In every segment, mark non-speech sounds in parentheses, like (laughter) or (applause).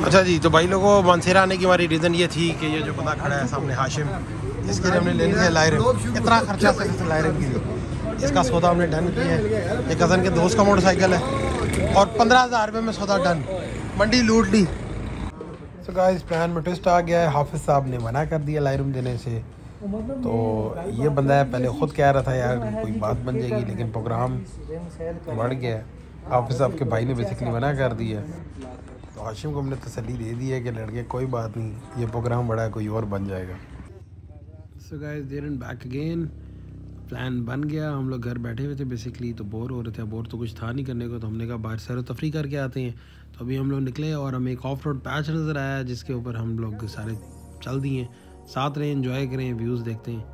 अच्छा जी तो भाई लोगों मानसेरा आने की हमारी रीज़न ये थी कि ये जो बंदा खड़ा है सामने हाशिम, इसके लिए हमने ले लिया लायरम इतना खर्चा सिर्फ़ लायरम के लिए। इसका सौदा हमने डन किया है। ये कज़न के दोस्त का मोटरसाइकिल है। और पंद्रह हज़ार रुपये में सौदा डन मंडी लूट ली। सो गाइस प्लान में ट्विस्ट आ गया है। हाफिज़ साहब ने मना कर दिया लायरम देने से। तो ये बंदा है, पहले ख़ुद कह रहा था, यार, कोई बात बन जाएगी, लेकिन प्रोग्राम बढ़ गया हाफिज़ साहब के भाई ने बेसिकली मना कर दिया। तो हाशिम को हमने तसली दे दी है कि लड़के कोई बात नहीं ये प्रोग्राम बड़ा है कोई और बन जाएगा so guys there and back again plan बन गया हम लोग घर बैठे हुए थे बेसिकली तो बोर हो रहे थे बोर तो कुछ था नहीं करने को तो हमने कहा बाहर सैर तफरी करके आते हैं तो अभी हम लोग निकले और हमें एक ऑफ रोड पैच नज़र आया जिसके ऊपर हम लोग सारे चल दिए साथ रहें इंजॉय करें व्यूज़ देखते हैं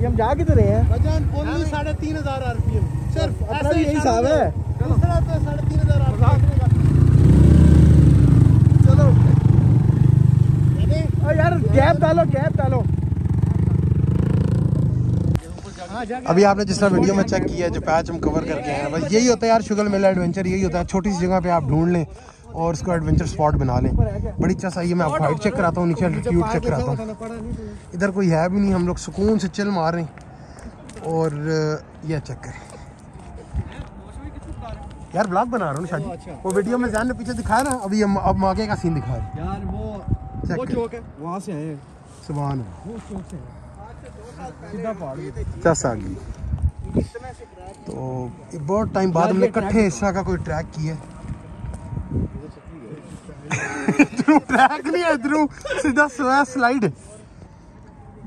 ये हम जा किधर रहे हैं। भजन ओनली साढ़े तीन हज़ार आरपीएम। सिर्फ़ अपना भी यही हिसाब है। दूसरा तो साढ़े तीन हज़ार आरपीएम चलो। यार गैप डालो गैप डालो। अभी आपने जिस तरह वीडियो में चेक किया है जो पैच हम कवर करके आए हैं बस यही होता है यार शुगर मेला एडवेंचर यही होता है। छोटी सी जगह पे आप ढूंढ लें। और उसको एडवेंचर स्पॉट बना लें। बड़ी अच्छा सही है मैं आपको हाइट चेक कराता हूँ नीचे एल्टीट्यूड चेक कराता हूँ। इधर कोई है भी नहीं हम लोग सुकून से चिल मार रहे हैं। और ये चेक करें। यार ब्लॉग बना रहा हूँ शादी। वो वीडियो में जान ने पीछे दिखाया ना अभी हम अब आगे का सीन दिखा रहे यार वो चेक वो चौक है। वहाँ से आए सुबह वो चौक से है। सीधा पहाड़ दस आ गई। तो बहुत टाइम बाद हमने इकट्ठे हिस्सा का कोई ट्रैक किया इधरों ट्रैक नहीं है इधरों सीधा स्वा स्लाइड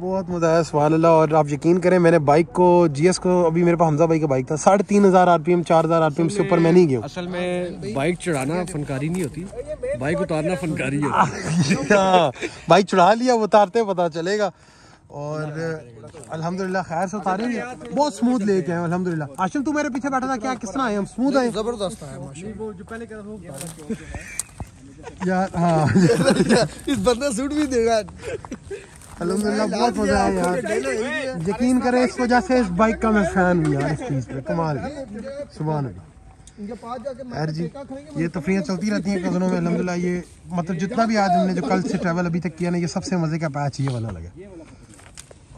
बहुत मज़ा आया सवाल अल्लाह और आप यकीन करें मैंने बाइक को जीएस को अभी मेरे पास हमजा भाई का बाइक था। साढ़े तीन हज़ार आर पी एम चार हज़ार आर पी एम से ऊपर मैं नहीं गया असल में बाइक चढ़ाना फनकारी नहीं होती। बाइक उतारना फनकारी है हाँ, बाइक चढ़ा लिया उतारते पता चलेगा। और अल्हम्दुलिल्लाह खैर से उतारेंगे बहुत स्मूथ लेके आए अल्हम्दुलिल्लाह। आशिम तू मेरे पीछे बैठा था क्या किस तरह आए हम? स्मूथ आए? ज़बरदस्त है माशाल्लाह। यार हाँ। (laughs) इस बंदा सूट भी देगा। अल्हम्दुलिल्लाह बहुत मज़ा आया। यार यकीन करें इस वजह से इस बाइक का मैं फ़ैन हूँ यार इस चीज़ पे। कमाल। सुबह खैर जी ये तफरियाँ चलती रहती हैं कज़नों में अल्हम्दुलिल्लाह ये मतलब जितना भी आज हमने जो कल से ट्रैवल अभी तक किया ना ये सबसे मज़े का पैच ये वाला लगा।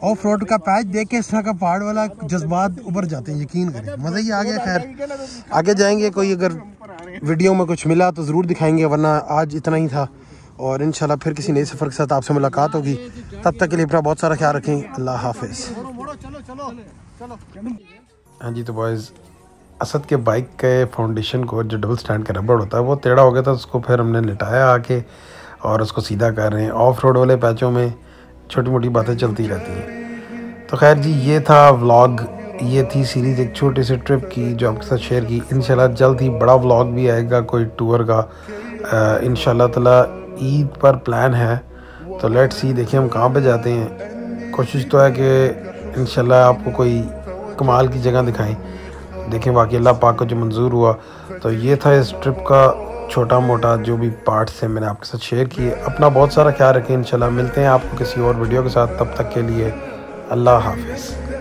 ऑफ़ रोड का पैच देख के इस तरह का पहाड़ वाला जज्बात उभर जाते हैं यकीन करें। मज़ा ही आ गया खैर। आगे जाएँगे कोई अगर वीडियो में कुछ मिला तो ज़रूर दिखाएँगे, वरना आज इतना ही था। और इंशाल्लाह फिर किसी नए सफ़र के साथ आपसे मुलाकात होगी। तब तक के लिए अपना बहुत सारा ख्याल रखें। अल्लाह हाफिज़। हाँ जी तो बॉयज़ असद के बाइक के फाउंडेशन को जो डबल स्टैंड का रबड़ होता है, वो टेढ़ा हो गया था, उसको फिर हमने लिटाया आके और उसको सीधा कर रहे हैं। ऑफ़ रोड वाले पैचों में छोटी मोटी बातें चलती रहती हैं। तो खैर जी, ये था व्लॉग ये थी सीरीज़ एक छोटे से ट्रिप की जो आपके साथ शेयर की। इंशाल्लाह जल्द ही बड़ा व्लॉग भी आएगा, कोई टूर का। इन ताला ईद पर प्लान है। तो लेट्स सी देखिए हम कहाँ पे जाते हैं। कोशिश तो है कि इंशाल्लाह आपको कोई कमाल की जगह दिखाएँ। देखें बाकी अल्लाह पाक को जो मंजूर हुआ। तो ये था इस ट्रिप का छोटा मोटा जो भी पार्ट्स हैं, मैंने आपके साथ शेयर किए। अपना बहुत सारा ख्याल रखें, इंशाल्लाह मिलते हैं आपको किसी और वीडियो के साथ। तब तक के लिए अल्लाह हाफिज़।